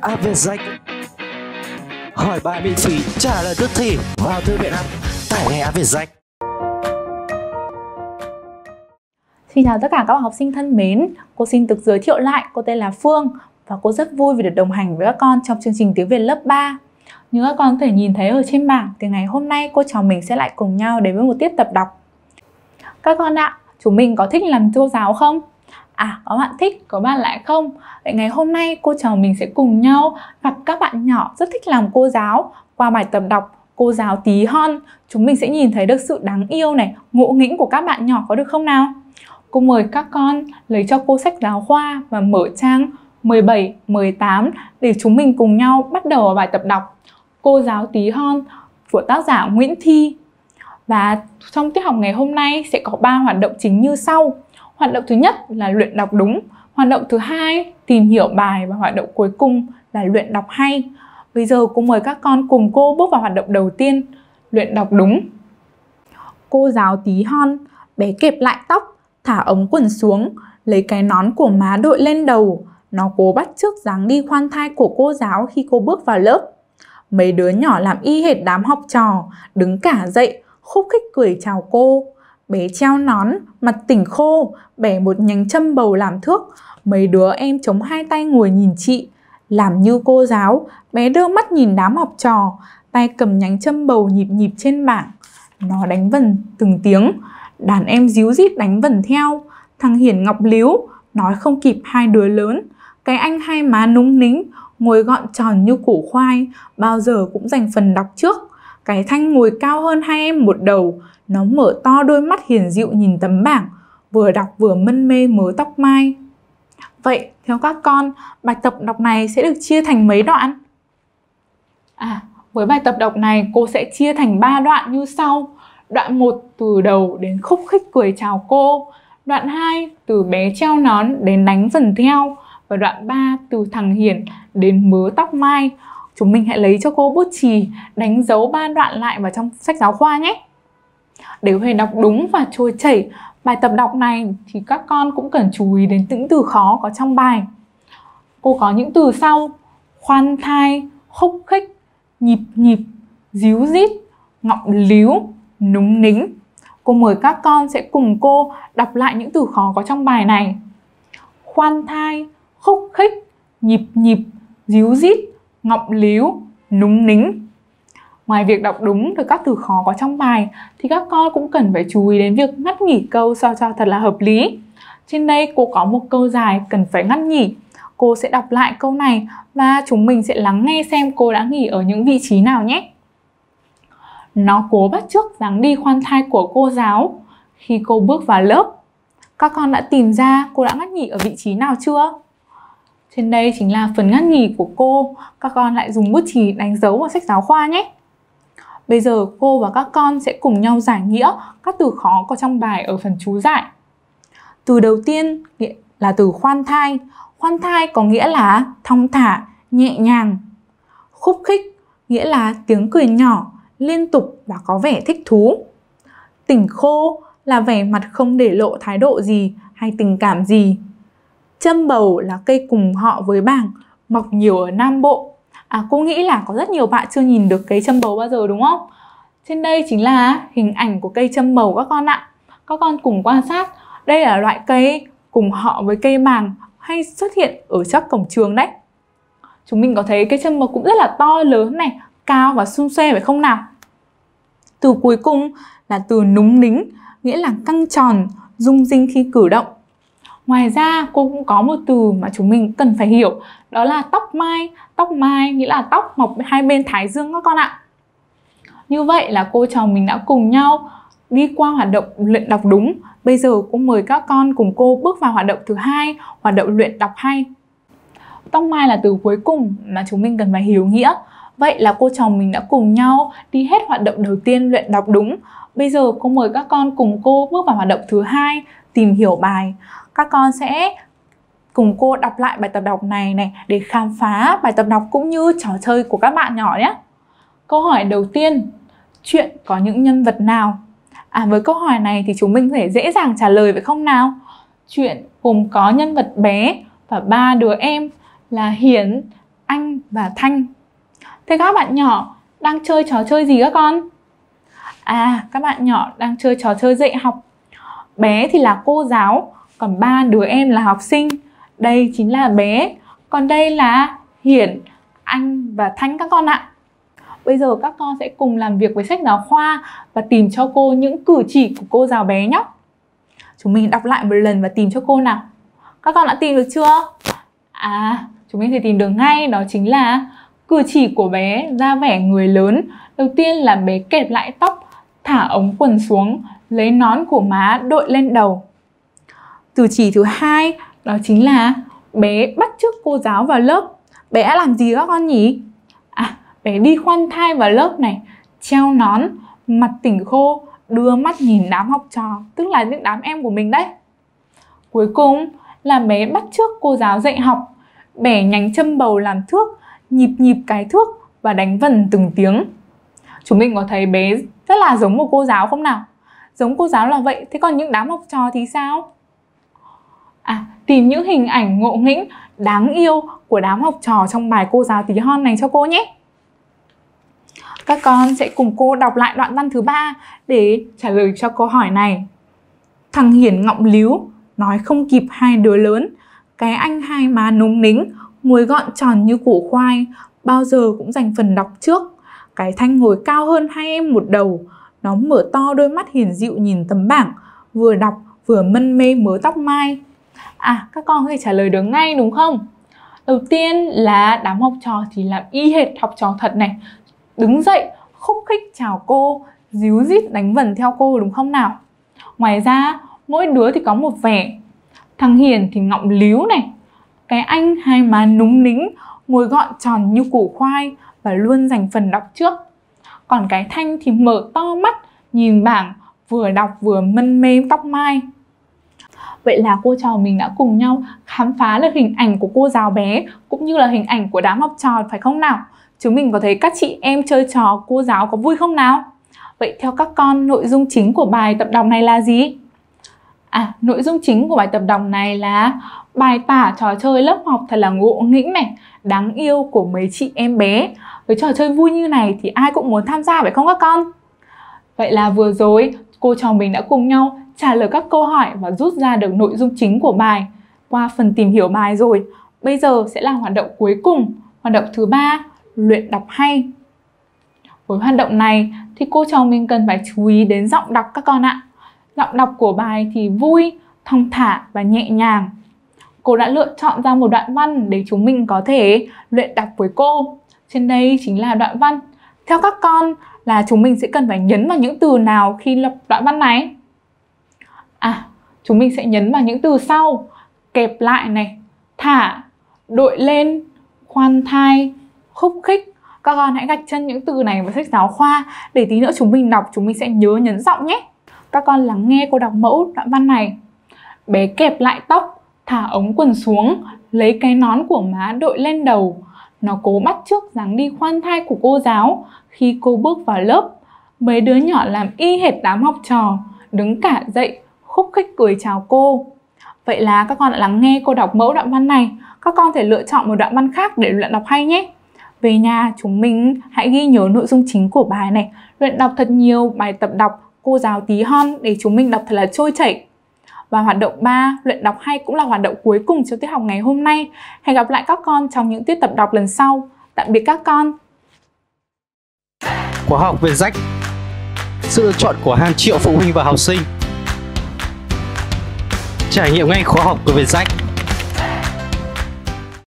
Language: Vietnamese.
app Việt Danh Hỏi bài miễn phí, trả lời tức thì Vào thư viện app, tải ngay app Việt Danh Xin chào tất cả các bạn học sinh thân mến. Cô xin được giới thiệu lại, cô tên là Phương Và cô rất vui vì được đồng hành với các con trong chương trình tiếng Việt lớp 3 Như các con có thể nhìn thấy ở trên bảng Thì ngày hôm nay cô trò mình sẽ lại cùng nhau đến với một tiết tập đọc. Các con ạ, chúng mình có thích làm cô giáo không? À, có bạn thích, có bạn lại không? Vậy ngày hôm nay cô trò mình sẽ cùng nhau gặp các bạn nhỏ rất thích làm cô giáo qua bài tập đọc Cô giáo tí hon. Chúng mình sẽ nhìn thấy được sự đáng yêu này, ngộ nghĩnh của các bạn nhỏ có được không nào? Cô mời các con lấy cho cô sách giáo khoa và mở trang 17, 18 để chúng mình cùng nhau bắt đầu vào bài tập đọc Cô giáo tí hon của tác giả Nguyễn Thi. Và trong tiết học ngày hôm nay sẽ có 3 hoạt động chính như sau. Hoạt động thứ nhất là luyện đọc đúng, hoạt động thứ hai tìm hiểu bài và hoạt động cuối cùng là luyện đọc hay. Bây giờ cô mời các con cùng cô bước vào hoạt động đầu tiên, luyện đọc đúng. Cô giáo tí hon, bé kẹp lại tóc, thả ống quần xuống, lấy cái nón của má đội lên đầu. Nó cố bắt chước dáng đi khoan thai của cô giáo khi cô bước vào lớp. Mấy đứa nhỏ làm y hệt đám học trò, đứng cả dậy, khúc khích cười chào cô. Bé treo nón, mặt tỉnh khô, bẻ một nhánh châm bầu làm thước. Mấy đứa em chống hai tay ngồi nhìn chị. Làm như cô giáo, bé đưa mắt nhìn đám học trò, tay cầm nhánh châm bầu nhịp nhịp trên bảng. Nó đánh vần từng tiếng, đàn em díu dít đánh vần theo. Thằng Hiển ngọc líu, nói không kịp hai đứa lớn. Cái anh hai má núng nính, ngồi gọn tròn như củ khoai, bao giờ cũng dành phần đọc trước. Cái thanh ngồi cao hơn hai em một đầu, nó mở to đôi mắt hiền dịu nhìn tấm bảng, vừa đọc vừa mân mê mớ tóc mai. Vậy, theo các con, bài tập đọc này sẽ được chia thành mấy đoạn? À, với bài tập đọc này cô sẽ chia thành 3 đoạn như sau. Đoạn 1 từ đầu đến khúc khích cười chào cô. Đoạn 2 từ bé treo nón đến đánh dần theo. Và đoạn 3 từ thằng Hiền đến mớ tóc mai. Chúng mình hãy lấy cho cô bút chì đánh dấu ba đoạn lại vào trong sách giáo khoa nhé. Để có thể đọc đúng và trôi chảy bài tập đọc này thì các con cũng cần chú ý đến những từ khó có trong bài. Cô có những từ sau: khoan thai, khúc khích, nhịp nhịp, díu dít, ngọng líu, núng nính. Cô mời các con sẽ cùng cô đọc lại những từ khó có trong bài này. Khoan thai, khúc khích, nhịp nhịp, díu dít, ngọng líu, núng nính. Ngoài việc đọc đúng được các từ khó có trong bài thì các con cũng cần phải chú ý đến việc ngắt nghỉ câu sao cho thật là hợp lý. Trên đây cô có một câu dài cần phải ngắt nghỉ. Cô sẽ đọc lại câu này và chúng mình sẽ lắng nghe xem cô đã nghỉ ở những vị trí nào nhé. Nó cố bắt chước dáng đi khoan thai của cô giáo khi cô bước vào lớp. Các con đã tìm ra cô đã ngắt nghỉ ở vị trí nào chưa? Trên đây chính là phần ngắt nghỉ của cô. Các con lại dùng bút chì đánh dấu vào sách giáo khoa nhé. Bây giờ cô và các con sẽ cùng nhau giải nghĩa các từ khó có trong bài ở phần chú giải. Từ đầu tiên là từ khoan thai. Khoan thai có nghĩa là thong thả, nhẹ nhàng. Khúc khích nghĩa là tiếng cười nhỏ, liên tục và có vẻ thích thú. Tỉnh khô là vẻ mặt không để lộ thái độ gì hay tình cảm gì. Châm bầu là cây cùng họ với bảng, mọc nhiều ở Nam Bộ À, cô nghĩ là có rất nhiều bạn chưa nhìn được cây châm bầu bao giờ đúng không? Trên đây chính là hình ảnh của cây châm bầu các con ạ. Các con cùng quan sát. Đây là loại cây cùng họ với cây bàng, hay xuất hiện ở chắc cổng trường đấy. Chúng mình có thấy cây châm bầu cũng rất là to lớn này, cao và xung xuê phải không nào? Từ cuối cùng là từ núng nính, nghĩa là căng tròn, rung rinh khi cử động. Ngoài ra cô cũng có một từ mà chúng mình cần phải hiểu đó là tóc mai. Tóc mai nghĩa là tóc mọc hai bên thái dương các con ạ. Như vậy là cô trò mình đã cùng nhau đi qua hoạt động luyện đọc đúng. Bây giờ cô mời các con cùng cô bước vào hoạt động thứ hai, hoạt động luyện đọc hay. Tóc mai là từ cuối cùng mà chúng mình cần phải hiểu nghĩa. Vậy là cô chồng mình đã cùng nhau đi hết hoạt động đầu tiên luyện đọc đúng. Bây giờ cô mời các con cùng cô bước vào hoạt động thứ hai, tìm hiểu bài các con sẽ cùng cô đọc lại bài tập đọc này này để khám phá bài tập đọc cũng như trò chơi của các bạn nhỏ nhé. Câu hỏi đầu tiên, chuyện có những nhân vật nào? À với câu hỏi này thì chúng mình có thể dễ dàng trả lời phải không nào? Chuyện gồm có nhân vật bé và ba đứa em là Hiển, anh và thanh. Thế các bạn nhỏ đang chơi trò chơi gì các con? À, các bạn nhỏ đang chơi trò chơi dạy học. Bé thì là cô giáo, còn ba đứa em là học sinh. Đây chính là bé, còn đây là Hiển, Anh và Thanh các con ạ. Bây giờ các con sẽ cùng làm việc với sách giáo khoa và tìm cho cô những cử chỉ của cô giáo bé nhé. Chúng mình đọc lại một lần và tìm cho cô nào. Các con đã tìm được chưa? À, chúng mình thì tìm được ngay đó chính là cử chỉ của bé ra vẻ người lớn. Đầu tiên là bé kẹp lại tóc, thả ống quần xuống, lấy nón của má đội lên đầu. Cử chỉ thứ hai đó chính là bé bắt chước cô giáo vào lớp. Bé đã làm gì các con nhỉ? À, bé đi khoan thai vào lớp này, treo nón, mặt tỉnh khô, đưa mắt nhìn đám học trò, tức là những đám em của mình đấy. Cuối cùng là bé bắt chước cô giáo dạy học, bẻ nhánh châm bầu làm thước, nhịp nhịp cái thước và đánh vần từng tiếng. Chúng mình có thấy bé rất là giống một cô giáo không nào? Giống cô giáo là vậy, thế còn những đám học trò thì sao? À, tìm những hình ảnh ngộ nghĩnh, đáng yêu của đám học trò trong bài cô giáo tí hon này cho cô nhé. Các con sẽ cùng cô đọc lại đoạn văn thứ ba để trả lời cho câu hỏi này. Thằng Hiển ngọng líu, nói không kịp hai đứa lớn. Cái anh hai má núng nính, muối gọn tròn như củ khoai, bao giờ cũng dành phần đọc trước. Cái thanh ngồi cao hơn hai em một đầu, nó mở to đôi mắt hiền dịu nhìn tấm bảng, vừa đọc vừa mân mê mớ tóc mai. À, các con có thể trả lời được ngay đúng không? Đầu tiên là đám học trò thì làm y hệt học trò thật này Đứng dậy, khúc khích chào cô, díu dít đánh vần theo cô đúng không nào? Ngoài ra, mỗi đứa thì có một vẻ Thằng Hiền thì ngọng líu này cái anh hai má núng nính, ngồi gọn tròn như củ khoai và luôn dành phần đọc trước Còn cái Thanh thì mở to mắt, nhìn bảng, vừa đọc vừa mân mê tóc mai Vậy là cô trò mình đã cùng nhau khám phá được hình ảnh của cô giáo bé cũng như là hình ảnh của đám học trò phải không nào? Chúng mình có thấy các chị em chơi trò cô giáo có vui không nào? Vậy theo các con, nội dung chính của bài tập đọc này là gì? À, nội dung chính của bài tập đọc này là bài tả trò chơi lớp học thật là ngộ nghĩnh này, đáng yêu của mấy chị em bé. Với trò chơi vui như này thì ai cũng muốn tham gia phải không các con? Vậy là vừa rồi cô trò mình đã cùng nhau trả lời các câu hỏi và rút ra được nội dung chính của bài qua phần tìm hiểu bài rồi. Bây giờ sẽ là hoạt động cuối cùng, hoạt động thứ ba, luyện đọc hay. Với hoạt động này thì cô trò mình cần phải chú ý đến giọng đọc các con ạ. Giọng đọc của bài thì vui, thong thả và nhẹ nhàng. Cô đã lựa chọn ra một đoạn văn để chúng mình có thể luyện đọc với cô. Trên đây chính là đoạn văn. Theo các con là chúng mình sẽ cần phải nhấn vào những từ nào khi lập đoạn văn này? À, chúng mình sẽ nhấn vào những từ sau kẹp lại này, thả, đội lên, khoan thai, khúc khích. Các con hãy gạch chân những từ này vào sách giáo khoa để tí nữa chúng mình đọc chúng mình sẽ nhớ nhấn giọng nhé. Các con lắng nghe cô đọc mẫu đoạn văn này. Bé kẹp lại tóc, thả ống quần xuống, lấy cái nón của má đội lên đầu. Nó cố bắt trước dáng đi khoan thai của cô giáo khi cô bước vào lớp. Mấy đứa nhỏ làm y hệt đám học trò, đứng cả dậy, khúc khích cười chào cô. Vậy là các con đã lắng nghe cô đọc mẫu đoạn văn này. Các con thể lựa chọn một đoạn văn khác để luyện đọc hay nhé. Về nhà chúng mình hãy ghi nhớ nội dung chính của bài này, luyện đọc thật nhiều bài tập đọc cô giáo tí hon để chúng mình đọc thật là trôi chảy. Và hoạt động 3, luyện đọc hay cũng là hoạt động cuối cùng cho tiết học ngày hôm nay. Hẹn gặp lại các con trong những tiết tập đọc lần sau. Tạm biệt các con. Khóa học viên rách Sự lựa chọn của hàng triệu phụ huynh và học sinh Trải nghiệm ngay khóa học của Vietjet